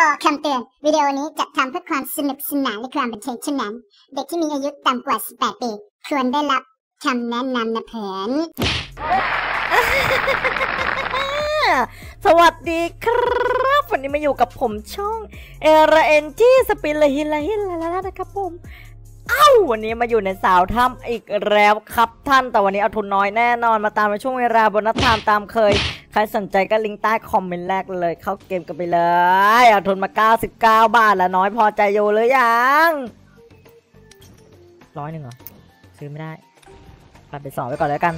ต่อคำเตือน วิดีโอนี้จัดทำเพื่อความสนุกสนานและความบันเทิงเท่านั้น เด็กที่มีอายุต่ำกว่า 18 ปี ควรได้รับคำแนะนำนะเพื่อนสวัสดีครับ วันนี้มาอยู่กับผมช่องเอรเอนจีสปินละฮิลละฮิลละละนะครับผม อ้าวันนี้มาอยู่ในสาวถ้ำอีกแล้วครับท่านแต่วันนี้เอาทุนน้อยแน่นอนมาตามในช่วงเวลาบนนัดทามตามเคย ใครสนใจก็ลิงก์ใต้คอมเมนต์แรกเลย เข้าเกมกันไปเลย เอาทุนมา 99 บาทแล้วน้อยพอใจอยู่หรือยังร้อยหนึ่งเหรอ ซื้อไม่ได้ปัดไปสองไปก่อนแล้วกัน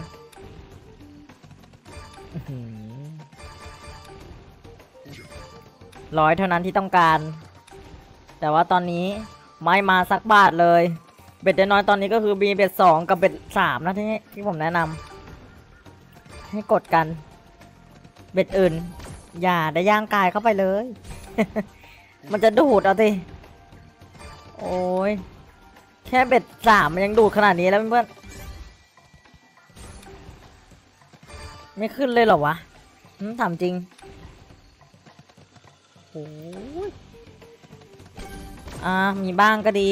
ร้อยเท่านั้นที่ต้องการ แต่ว่าตอนนี้ไม่มาสักบาทเลย เบ็ดน้อยตอนนี้ก็คือมีเบ็ดสองกับเบ็ดสามนะที่ที่ผมแนะนำให้กดกัน เบ็ดอื่น อย่าได้ย่างกายเข้าไปเลย มันจะดูดเอาสิโอ้ยแค่เบ็ดสามมันยังดูดขนาดนี้แล้วเพื่อนไม่ขึ้นเลยเหรอวะถามจริงโอ้ยอ่ามีบ้างก็ดี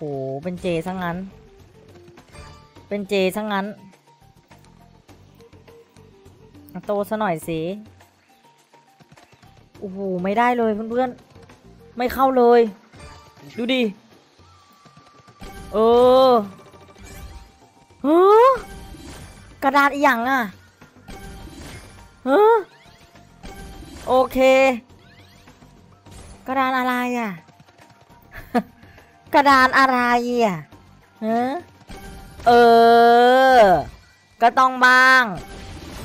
หเป็นเจซะงั้น เป็นเจซะงั้น โตซะหน่อยสิ โอ้โห ไม่ได้เลยเพื่อนๆ ไม่เข้าเลย ดูดิ เออเฮ้กระดาษอีหยังอะเฮ้โอเค กระดานอะไรอะ กระดานอะไรอะเฮ้อเออ ก็ต้องบ้าง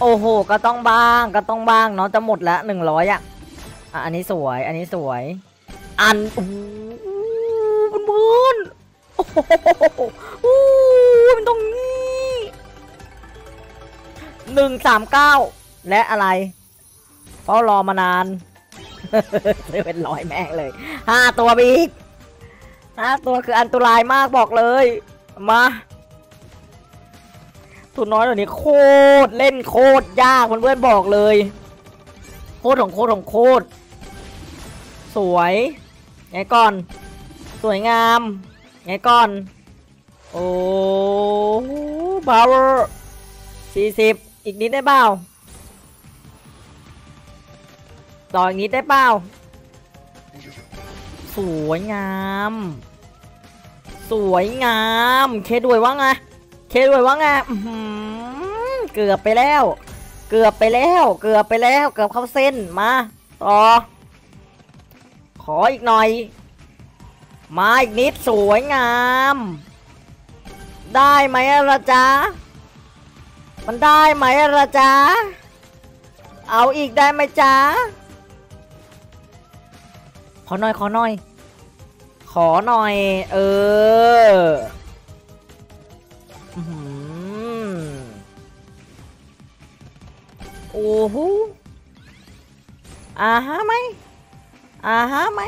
โอ้โห ก็ต้องบ้าง ก็ต้องบ้างเนาะจะหมดแล้วหนึ่งร้อยอะอะ อันนี้สวย อันนี้สวย อันโอ้โหมันมืนโอ้โหโอ้โหมันตรงนี้หนึ่งสามเก้าและอะไรเพราะรอมานานเป็นร้อยแม่งเลยห้าตัวบีก ห้าตัวคืออันตรายมากบอกเลย มาทุนน้อยเดี๋ยวนี้โคตรเล่นโคตรยากเพื่อนๆบอกเลย โคตรของโคตรของโคตรสวยไงก่อน สวยงามไงก่อน โอ้บาวสี่สิบอีกนิดได้เปล่าต่ออีกนิดได้เปล่า สวยงาม สวยงาม เคด้วยว่าไง เคด้วยว่าไงเกือบไปแล้ว เกือบไปแล้ว เกือบไปแล้ว เกือบเข้าเส้น มาต่อ ขออีกหน่อย มาอีกนิดสวยงาม ได้ไหมละจ๊ะ มันได้ไหมละจ๊ะ เอาอีกได้ไหมจ๊ะ ขอหน่อยขอหน่อย ขอหน่อย เอออื้หือโอ้โหอ่าฮะไหมอ่าฮะไหม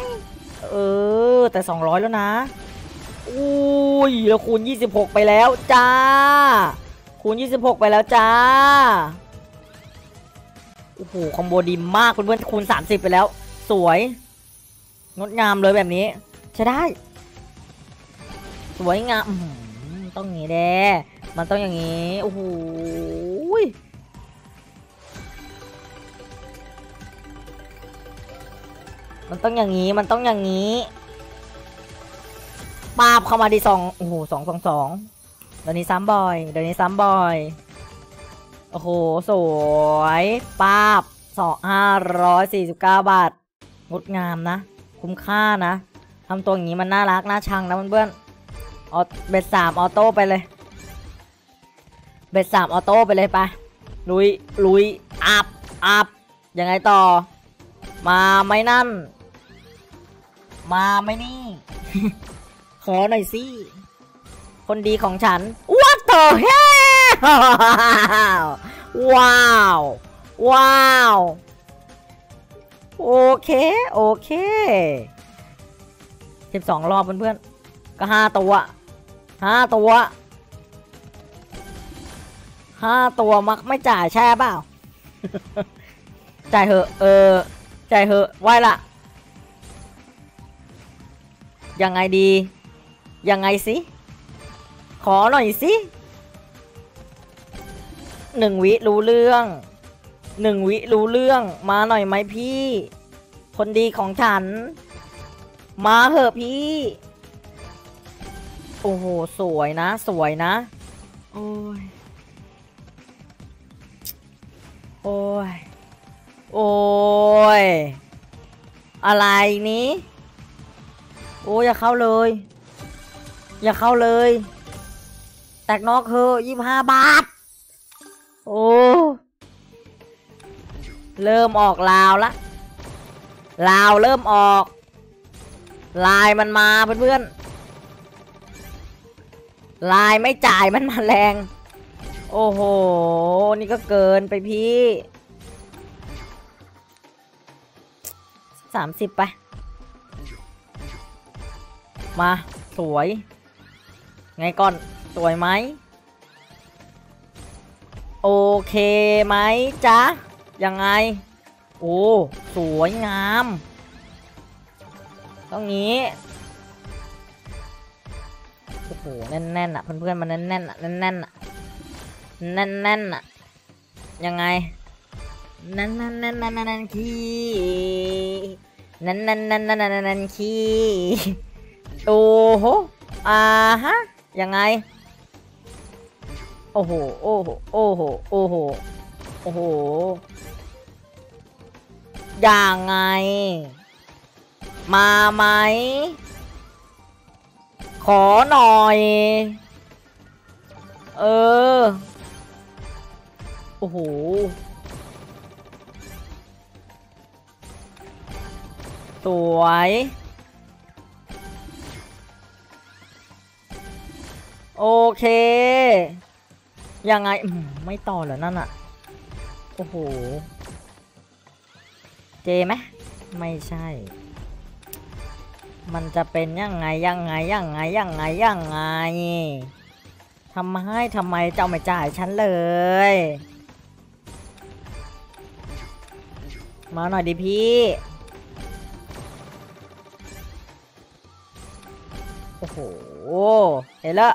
เออ แต่ 200 แล้วนะอุ้ยแล้วคูณ 26 ไปแล้วจ้า คูณ 26 ไปแล้วจ้า โอ้โห คอมโบดีมากเพื่อนๆคูณ 30 ไปแล้ว สวย งดงามเลยแบบนี้ ใช้ได้ สวยงามต้องอย่างนี้แด้มันต้องอย่างนี้ โอ้โหมันต้องอย่างนี้ มันต้องอย่างนี้ปาบเข้ามาดีสองโอ้โหสองสองสองเดี๋ยวนี้ซ้ำบ่อย เดี๋ยวนี้ซ้ำบ่อย โอ้โห สวยปาบสองห้าร้อยสี่สิบเก้าบาท งดงามนะ คุ้มค่านะทำตัวอย่างนี้มันน่ารักน่าชังนะเพื่อนๆเอาเบ็ดสามออโต้ไปเลย เบ็ดสามออโต้ไปเลยไปลุยลุยอัพอัพยังไงต่อ มาไม่นั่น มาไม่นี่ ขอหน่อยสิ คนดีของฉัน What the hell ว้าว ว้าว โอเค โอเคสิบสองรอบเพื่อนๆก็ห้าตัวห้าตัวห้าตัวมักไม่จ่ายแช่เปล่า จ่ายเหอะ เออ จ่ายเหอะไว้ละยังไงดี ยังไงสิ ขอหน่อยสิหนึ่งวิรู้เรื่อง หนึ่งวิรู้เรื่องมาหน่อยไหมพี่ คนดีของฉัน มาเหอะพี่ โอ้โห สวยนะ สวยนะ โอ้ย โอ้ย โอ้ย อะไรนี้ โอ้ยอย่าเข้าเลย อย่าเข้าเลย แตกนอกเธอะยี่ห้าบาท โอ้ เริ่มออกลาวละลาวเริ่มออก ลายมันมาเพื่อนๆลายไม่จ่ายมันมาแรง โอ้โห นี่ก็เกินไปพี่สามสิบไป มา สวย ไงก่อน สวยไหม โอเคไหมจ๊ะ ยังไง โอ้ สวยงาม ต้องนี้ โอ้โห แน่นๆอะ เพื่อนๆ มันแน่นๆอะ แน่นๆอะ แน่นๆอะ ยังไง นั่นนั่นนั่นนั่นนั่นขี้นั่นนั่นนั่นนั่นนั่นนั่นขี้โอ้โหอ่าฮะ ยังไง โอ้โห โอ้โห โอ้โห โอ้โห อ้โห อยังไง มาไหม ขอหน่อย เออ โอ้โห สวยโอเค ยังไงไม่ต่อเหรอนั่นอะ โอ้โห เจไหมไม่ใช่ มันจะเป็นยังไงยังไงยังไงยังไงยังไงทำไมทำไมเจ้าไม่จ่ายฉันเลย มาหน่อยดิพี่โอ้โห เห็นแล้ว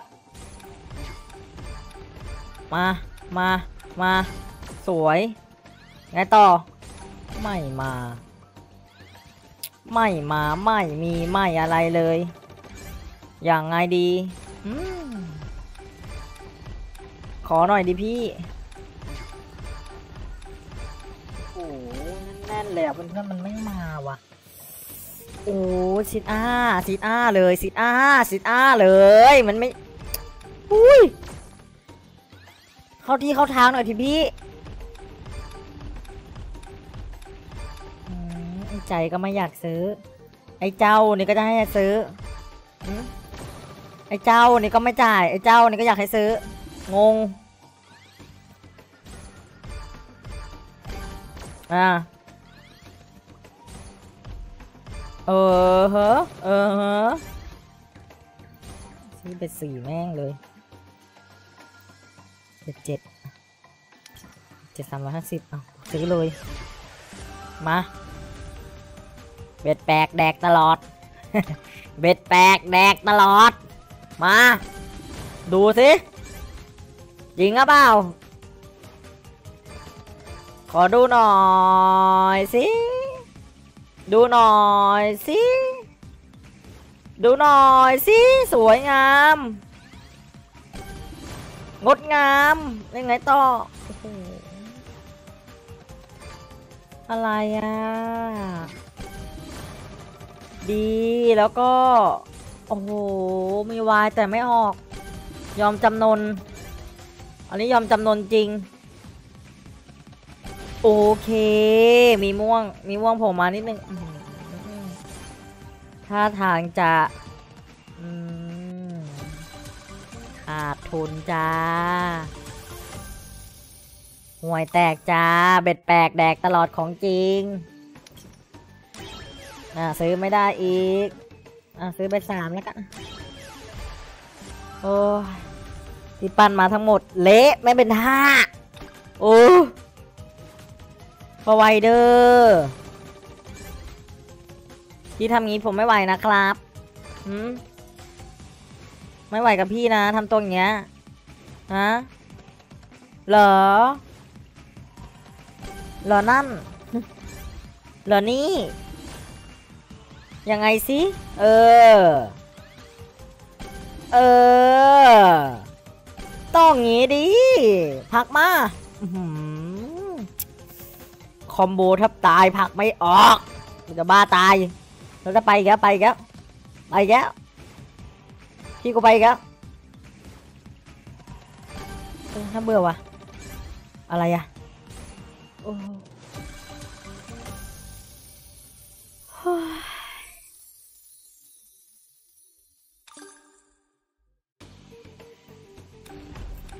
มา มา มา สวย ไงต่อ ไม่มา ไม่มาไม่มีไม่อะไรเลย อย่างไงดีอขอหน่อยดิพี่ โอ้แน่นๆเละเพื่อนๆมันไม่มาว่ะ โอ้ซิดอาซิดอาเลยซิดอาซิดอาเลย มันไม่ อุ้ย เข้าที่เข้าทางหน่อยทีพี่ ใจก็ไม่อยากซื้อ ไอ้เจ้านี่ก็จะให้ซื้อ ไอ้เจ้านี่ก็ไม่จ่าย ไอ้เจ้านี่ก็อยากให้ซื้อ งง อ่า เออเฮะเออเฮะซื้อไปสี่แม่งเลยเจ็ดเจ็ดเจ็ดสามร้อยห้าสิบเอาซื้อเลย มา เบ็ดแปลกแดกตลอด เบ็ดแปลกแดกตลอด มา ดูสิจริงหรือเปล่า ขอดูหน่อยสิ ดูหน่อยสิ ดูหน่อยสิ สวยงาม งดงามยังไงต่ออะไรอะ ดีแล้วก็ โอ้โห มีวายแต่ไม่ออก ยอมจำนน อันนี้ยอมจำนนจริง โอเค มีม่วง มีม่วงผล่มานิดนึงอื้อหือท่าทางจะขาดทุนจ้าห่วยแตกจ้า เบ็ดแปลกแดกตลอดของจริง อ่าซื้อไม่ได้อีก อ่าซื้อไปสามแล้วกันโอ้ที่ปั้นมาทั้งหมดเละไม่เป็นท่าโอ้พอไวเดอร์ที่ทำงี้ผมไม่ไหวนะครับหืมไม่ไหวกับพี่นะทำตัวอย่างเงี้ยฮะเหรอเหรอนั่นเหรอนี่ ยังไงสิ เออ เออ ต้องงี้ดิพักมาคอมโบทับตายพักไม่ออกมันจะบ้าตายเราจะไปอีกแล้วไปอีกแล้วไปอีกแล้วพี่กูไปอีกแล้วเออน่าเบื่อวะอะไรอะโอ้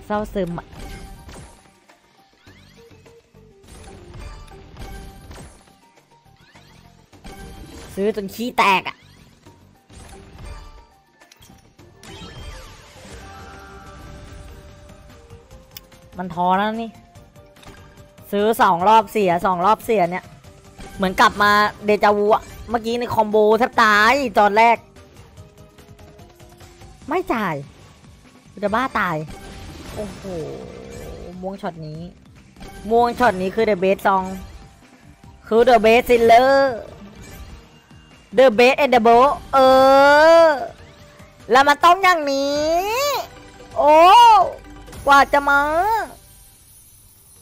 เศร้าซึมซื้อจนขี้แตกอะมันท้อแล้วนี่ ซื้อสองรอบเสียสองรอบเสียเนี่ย เหมือนกลับมาเดจาวูอะเมื่อกี้ในคอมโบแทบตายตอนแรก ไม่จ่ายจะบ้าตาย โอ้โห ม่วงช็อตนี้ ม่วงช็อตนี้คือเดอะเบสซอง คือเดอะเบสซิลเลอร์เดอะเบสเอนด์เดอะโบเออ แล้วมันต้องอย่างนี้ โอ้ กว่าจะมา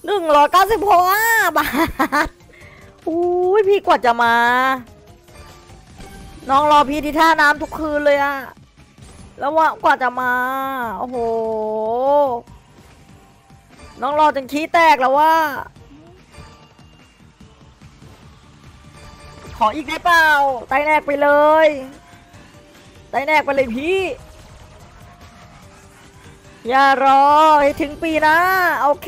หนึ่งร้อยเก้าสิบหกบาทอุ้ยพี่กว่าจะมา น้องรอพี่ที่ท่าน้ำทุกคืนเลยอะ แล้วว่ากว่าจะมา โอ้โห น้องรอจนขี้แตกแล้วว่า ขออีกได้เปล่า ไตแนกไปเลย ไตแนกไปเลยพี่ อย่ารอให้ถึงปีนะ โอเค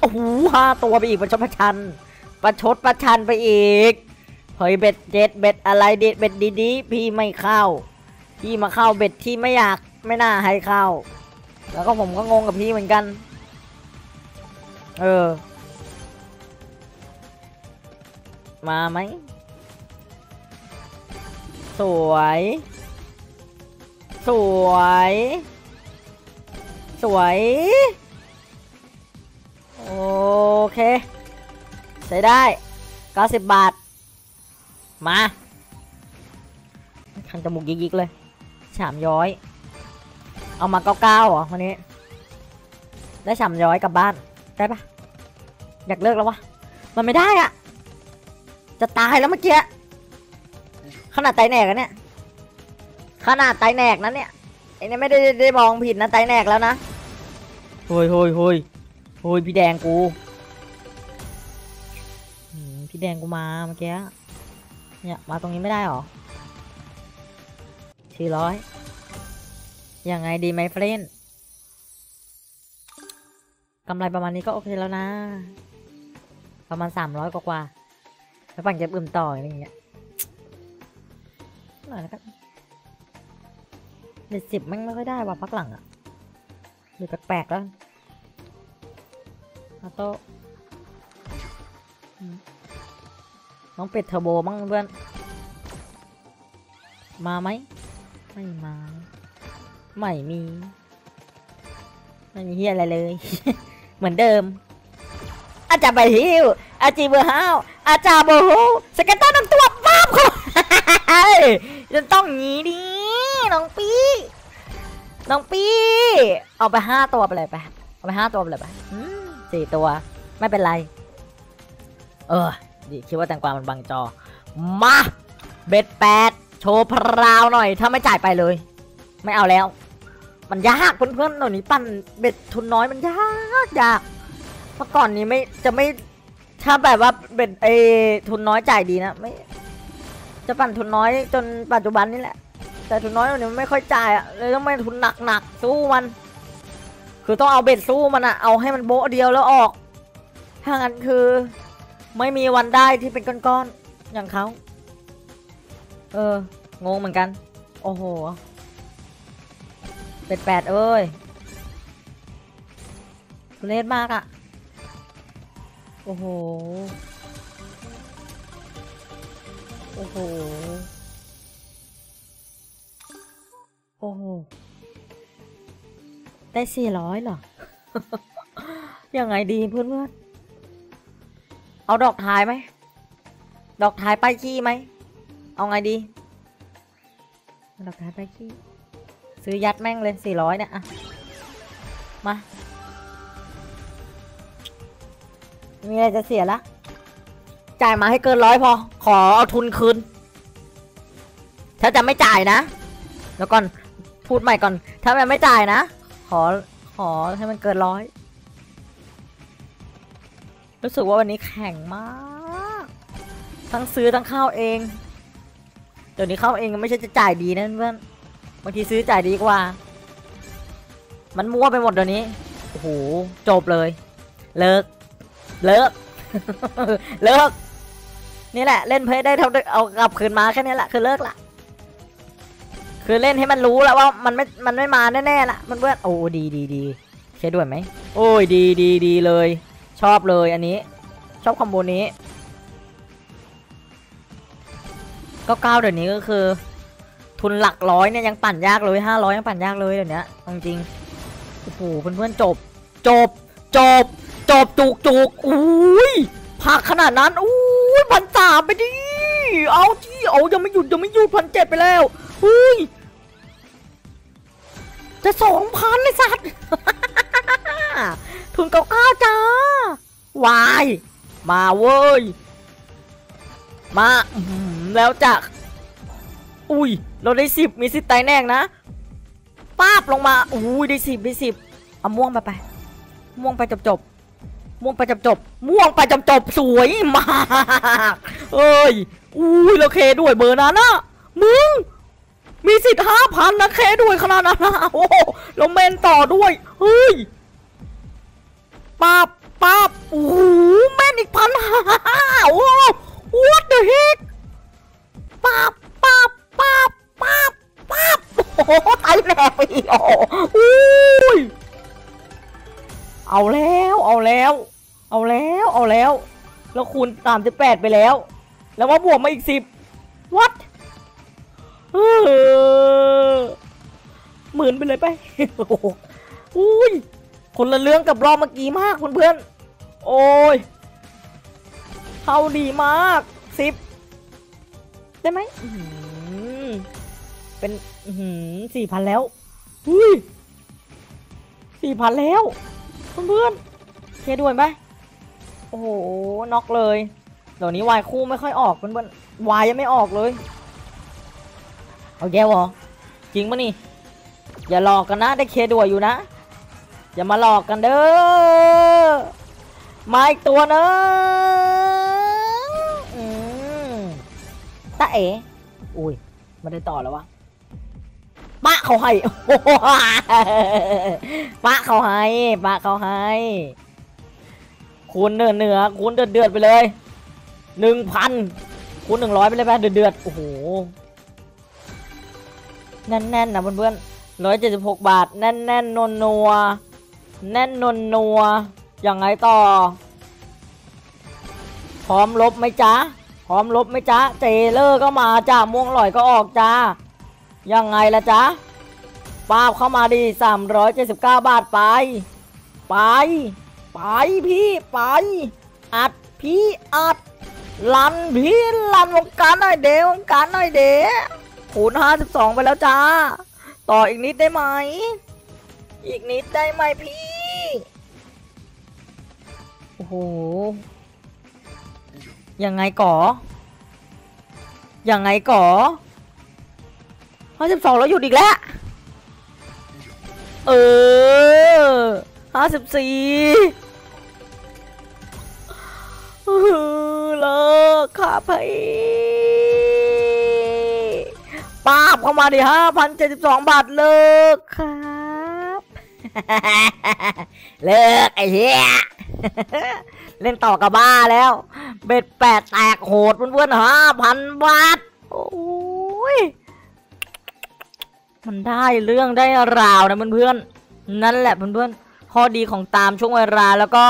โอ้โหห้าตัวไปอีกประชดประชัน ประชดประชันไปอีก เฮ้ยเบ็ดเจ็ดเบ็ดอะไรเด็ดเบ็ดดีๆ พี่ไม่เข้า พี่มาเข้าเบ็ดที่ไม่อยากไม่น่าให้เข้า แล้วก็ผมก็งงกับพี่เหมือนกัน เออ มาไหม สวย สวย สวย โอเค ใช้ได้90บาท มาคันจมูกยิกๆเลย ฉามย้อย เอามาเก้าเก้าเหรอวันนี้ ได้ฉามย้อยกลับบ้าน ได้ปะอยากเลิกแล้ววะ มันไม่ได้อะจะตายแล้วเมื่อกี้ ขนาดไตแหนกอะเนี่ย ขนาดไตแหนกนั้นเนี่ยไอ้เนี่ยไม่ได้ได้มองผิดนะไตแหนกแล้วนะโฮ้ยโฮ้ยโฮ้ยโฮ้ยพี่แดงกูหืมพี่แดงกูมาเมื่อกี้ เนี่ยมาตรงนี้ไม่ได้หรอ สี่ร้อยยังไงดีไหมเฟรนกำไรประมาณนี้ก็โอเคแล้วนะ ประมาณสามร้อยกว่าๆแล้วปั่นเก็บอื่มต่ออะไรอย่างเงี้ยหน่อยแล้วกันเด็ดสิบม่งไม่ค่อยได้ว่ะพักหลังอะดูแปลกๆแล้วอาโต้น้องเป็ดเทอร์โบมั้งเพื่อน มาไหม ไม่มาไม่มีไม่มีเฮียอะไรเลย เหมือนเดิม อาจารย์ไปฮิวอาจีเบอร์ฮาวอาจารย์โบโฮสเก็ตเตอร์น้ำตัวป้าบเขาจะต้องงี้ดิน้องปีน้องปีเอาไปห้าตัวไปเลยไปเอาไปห้าตัวไปเลยไปสี่ตัว ไม่เป็นไร เออดีคิดว่าแตงกวามันบังจอ มา เบ็ดแปด โชว์พราวหน่อย ถ้าไม่จ่ายไปเลย ไม่เอาแล้ว มันยากเพื่อนๆหน่อยนี้ปั่นเบ็ดทุนน้อยมันยากยากเมื่อก่อนนี้ไม่จะไม่ ถ้าแบบว่าเบ็ดไอทุนน้อยจ่ายดีนะไม่ จะปั่นทุนน้อยจนปัจจุบันนี่แหละ แต่ทุนน้อยเนี่ยมันไม่ค่อยจ่ายอะเลยต้องไม่ทุนหนักๆสู้มัน คือต้องเอาเบ็ดสู้มันอะเอาให้มันโบ๊ะเดียวแล้วออกถ้างั้นคือ ไม่มีวันได้ที่เป็นก้อนๆอย่างเขา เออ งงเหมือนกัน โอ้โห เป็ดแปดเอ้ยทุเล่นมากอะโอ้โห โอ้โห โอ้โห ได้สี่ร้อยเหรอ ยังไงดีเพื่อนเพื่อนเอาดอกท้ายไหม ดอกท้ายไปายขี้ไหม เอาไงดีเอาดอกทายไปายขี้ซื้อยัดแม่งเลยสี่ร้อยเนี่ยอะมา มีอะไรจะเสียละ จ่ายมาให้เกินร้อยพอ ขอเอาทุนคืน ถ้าจะไม่จ่ายนะ แล้วก่อน พูดใหม่ก่อน ถ้ามันไม่จ่ายนะ ขอ ขอให้มันเกินร้อย รู้สึกว่าวันนี้แข่งมาก ทั้งซื้อทั้งข้าวเอง ดี๋ยวนี้เข้าเองไม่ใช่จะจ่ายดีนะเพื่อนบางทีซื้อจ่ายดีกว่า มันมั่วไปหมดเดี๋ยวนี้โอ้โหจบเลย เลิก เลิก เลิก นี่แหละ เล่นเพลย์ได้เท่าเอากลับคืนมาแค่นี้แหละคือเลิกละคือเล่นให้มันรู้แล้วว่ามันไม่ มันไม่มาแน่ๆละมันเพื่อนโอ้ดีดีดีใช้ด้วยไหมโอ้ยดีดีดีเลย ชอบเลยอันนี้ ชอบคอมโบนี้ ก็เก้าเดี๋ยวนี้ก็คือ ทุนหลักร้อยเนี่ยยังปั่นยากเลยห้าร้อยยังปั่นยากเลยเดี๋ยวนี้จริงโอ้โหเพื่อนๆจบ จบ จบ จบจุกจุกอุ้ยพักขนาดนั้นอุ้ยพันสามไปดิเอาที่เอายังไม่หยุดยังไม่หยุดพันเจ็ดไปแล้วอุ้ยจะสองพันเลยสัตว์ทุนเก้าเก้าจ้าวาย มาเว้ย มา แล้วจะอุ้ย เราได้สิบมีสิทธิ์ไตายแน่งนะป้าบลงมา อุ้ยได้สิบได้สิบเอาม่วงไปไป ม่วงไปจบจบม่วงไปจบจบม่วงไปจบจบสวยมากเอ้ย อุ้ยแล้วเคด้วยเบอร์นั้นนะมึง มีสิทธิ์ห้าพันนะเคด้วยขนาดนั้นนะโอ้เราเมนต่อด้วย เฮ้ยป้าบป้าบโอ้โหแม่นอีกพันห้าโอ้ what the heck ป้าบป้าบป้าบป้าบป้าบโอ้โหตายแน่ไปอีกโอ้โหอุ้ยเอาแล้วเอาแล้ว เอาแล้วเอาแล้วแล้วคูณสามสิบแปดไปแล้ว แล้วว่าบวกมาอีกสิบ what เออหมื่นไปเลยไปโอ้โหอุ้ยคนละเรื่องกับรอบเมื่อกี้มากเพื่อนๆโอ้ยเข้าดีมากสิบ ได้ไหมเป็นสี่พันแล้วอุ้ยสี่พันแล้วเพื่อนๆเคด้วยไหมโอ้โหน็อกเลยเดี๋ยวนี้วายคู่ไม่ค่อยออกเพื่อนๆวายยังไม่ออกเลย เอาแก้วเหรอจริงปะนี่ อย่าหลอกกันนะได้เคด้วยอยู่นะ อย่ามาหลอกกันเด้อมาอีกตัวนึง ตาเอ๋อุ้ยไมาได้ต่อแล้ววะปะเขาให้โอ้โหปะเขาให้ปะเขาให้ คูณเนื้อเนื้อคูณเดือดเดือดไปเลยหนึ่งพันคูณหนึ่งร้อยไปเลยไปเดือดเดือดโอ้โหแน่นๆนะเพื่อนๆร้อยเจ็ดสิบหกบาท แน่นๆนนนัวๆแน่นนนนัวๆยังไงต่อ พร้อมลบไหมจ๊ะ พร้อมลบไหมจ๊ะเจเลอร์ก็มาจ้าม่วงลอยก็ออกจ้ายังไงล่ะจ๊ะป้าบเข้ามาดีสามร้อยเจ็ดสิบเก้าบาทไปไปไปพี่ไปอัดพี่อัดลันพี่ลันวงการหน่อยเดวงการหน่อยเดคูณห้าสิบสองไปแล้วจ้า ต่ออีกนิดได้ไหม อีกนิดได้ไหมพี่ โอ้โห ยังไงก่อยังไงก่อห้าสิบสองแล้วหยุดอีกแล้ว เออห้าสิบสี่เลิกค่ะพี่ป้าบเข้ามาดิห้าพันเจ็ดสิบสองบาทเลิกครับ เลิกไอ้เหี้ย เล่นต่อกับบ้าแล้ว เบ็ดแปดแตกโหดเพื่อนๆห้าพันบาท โอ้ย มันได้เรื่องได้ราวนะเพื่อนๆ นั่นแหละเพื่อนๆ ข้อดีของตามช่วงเวลาแล้วก็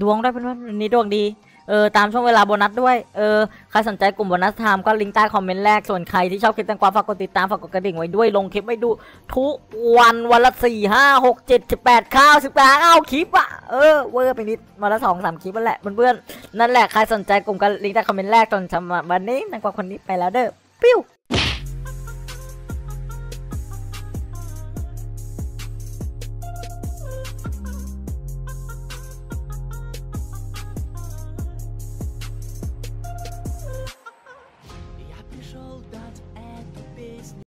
ดวงได้เพื่อนๆวันนี้ดวงดี เออตามช่วงเวลาโบนัสด้วย เออใครสนใจกลุ่ม bonus time ก็ลิงก์ใต้ comment แรก ส่วนใครที่ชอบคลิปแตงกวาฝากกดติดตามฝากกดกระดิ่งไว้ด้วย ลงคลิปไว้ดู ทุกวันวันละสี่ห้าหกเจ็ดสิบแปดข้าวสิบแปดเอ้าคลิปอะเออเวอร์ไปนิดวันละสองสามคลิปนั่นแหละเพื่อนๆนั่นแหละใครสนใจกลุ่มก็ลิงก์ใต้ comment แรกจนสำหรับวันนี้แตงกวาคนนี้ไปแล้วเด้อปิ้ว